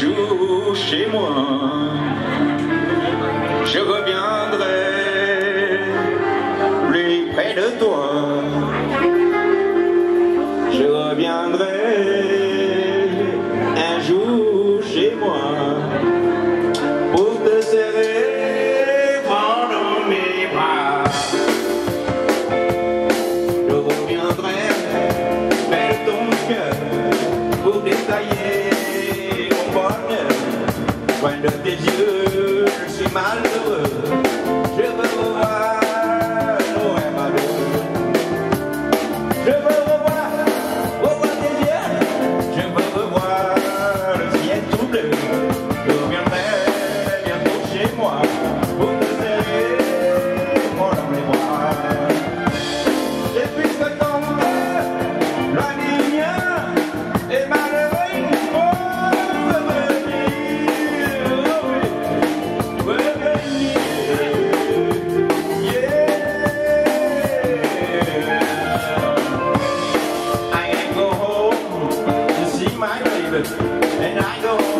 Un jour chez moi, je reviendrai plus près de toi. Je reviendrai un jour chez moi pour te serrer dans mes bras. Je reviendrai vers ton cœur pour détailler. Loin de tes yeux, je suis malheureux. Je veux voir. and I go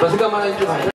Masukkan malam Jumat.